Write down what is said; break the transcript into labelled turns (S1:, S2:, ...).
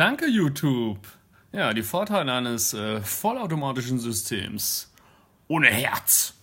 S1: Danke, YouTube. Ja, die Vorteile eines äh, vollautomatischen Systems. Ohne Herz.